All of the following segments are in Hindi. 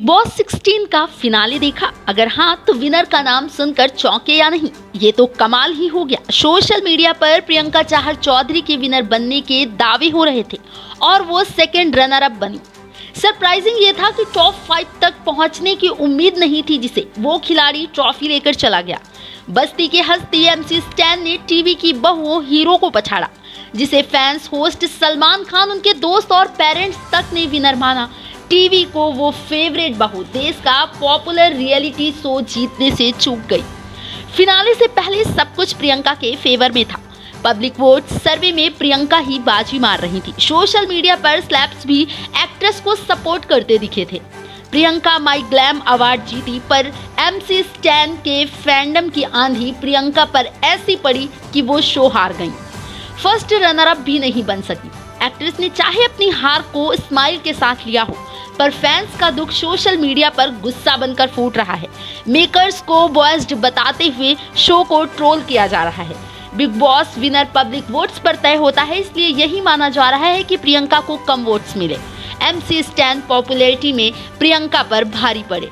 बॉस 16 का फिनाले देखा। अगर हाँ तो विनर का नाम सुनकर चौंके या नहीं? ये तो कमाल ही हो गया। सोशल मीडिया पर प्रियंका चाहर चौधरी के विनर बनने के दावे हो रहे थे और वो सेकेंड रनर अप बनी। सरप्राइजिंग ये था कि टॉप फाइव तक पहुँचने की उम्मीद नहीं थी जिसे। वो खिलाड़ी ट्रॉफी लेकर चला गया। बस्ती के हस्ती एमसी स्टैन ने टीवी की बहुओं हीरो को पछाड़ा, जिसे फैंस होस्ट सलमान खान, उनके दोस्त और पेरेंट्स तक ने विनर माना। टीवी को वो फेवरेट बहू देश का पॉपुलर रियलिटी शो जीतने से चूक गई। फिनाले से पहले सब कुछ प्रियंका के फेवर में था। पब्लिक वोट सर्वे में प्रियंका ही बाजी मार रही थी। सोशल मीडिया पर स्लैप्स भी एक्ट्रेस को सपोर्ट करते दिखे थे। प्रियंका माई ग्लैम अवार्ड जीती, पर एमसी स्टैन के फैंडम की आंधी प्रियंका पर ऐसी पड़ी कि वो शो हार गई। फ़र्स्ट रनर अप भी नहीं बन सकी। एक्ट्रेस ने चाहे अपनी हार को स्माइल के साथ लिया हो पर फैंस का दुख सोशल मीडिया पर गुस्सा बनकर फूट रहा है। मेकर्स को बॉयस्ड बताते हुए शो को ट्रोल किया जा रहा है। Bigg Boss winner public votes पर तय होता है, इसलिए यही माना जा रहा है कि प्रियंका को कम वोट्स मिले। एमसी स्टैंड पॉपुलैरिटी में प्रियंका पर भारी पड़े।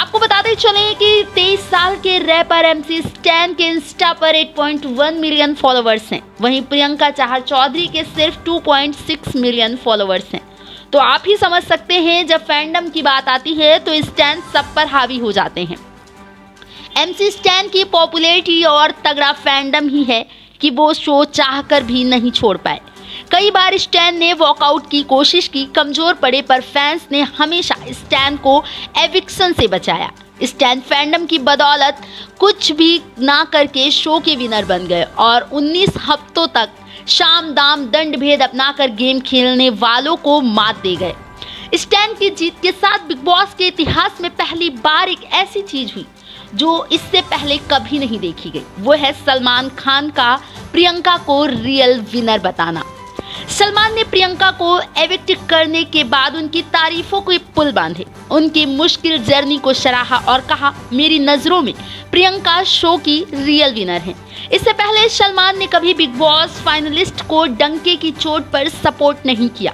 आपको बताते चले कि 23 साल के रैपर एमसी स्टैन के इंस्टा पर 8.1 मिलियन फॉलोअर्स हैं। वहीं प्रियंका चाहर चौधरी के सिर्फ़ 2.6 मिलियन फॉलोअर्स हैं। तो आप ही समझ सकते हैं, जब फैंडम की बात आती है तो स्टैन सब पर हावी हो जाते हैं। एमसी स्टैन की पॉपुलैरिटी और तगड़ा फैंडम ही है कि वो शो चाहकर भी नहीं छोड़ पाए। कई बार स्टैन ने वॉकआउट की कोशिश की, कमज़ोर पड़े, पर फैंस ने हमेशा स्टैन को एविक्सन से बचाया। स्टैन फैंडम की बदौलत कुछ भी ना करके शो के विनर बन गए और 19 हफ्तों तक शाम दाम दंड भेद अपनाकर गेम खेलने वालों को मात दे गए। स्टैन की जीत के साथ बिग बॉस के इतिहास में पहली बार एक ऐसी चीज़ हुई, जो इससे पहले कभी नहीं देखी गई। वो है सलमान खान का प्रियंका को रियल विनर बताना। सलमान ने प्रियंका को एविक्ट करने के बाद उनकी तारीफों को पुल बांधे। उनकी मुश्किल जर्नी को सराहा और कहा, मेरी नज़रों में प्रियंका शो की रियल विनर है। इससे पहले सलमान ने कभी बिग बॉस फाइनलिस्ट को डंके की चोट पर सपोर्ट नहीं किया।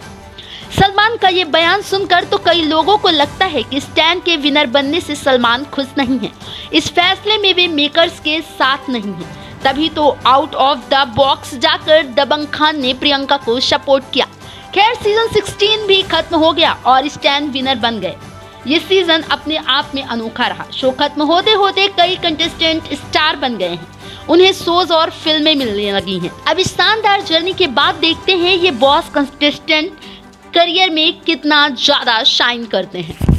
सलमान का ये बयान सुनकर तो कई लोगों को लगता है कि स्टैंड के विनर बनने से सलमान खुश नहीं है। इस फैसले में वे मेकर्स के साथ नहीं है। तभी तो आउट ऑफ़ द बॉक्स जाकर दबंग खान ने प्रियंका को सपोर्ट किया। खैर सीज़न 16 भी खत्म हो गया और स्टैंड विनर बन गए। ये सीज़न अपने आप में अनोखा रहा। शो खत्म होते होते कई कंटेस्टेंट स्टार बन गए हैं। उन्हें शोज़ और फ़िल्में मिलने लगी हैं। अब इस शानदार जर्नी के बाद देखते हैं ये बॉस कंटेस्टेंट करियर में कितना ज़्यादा शाइन करते हैं।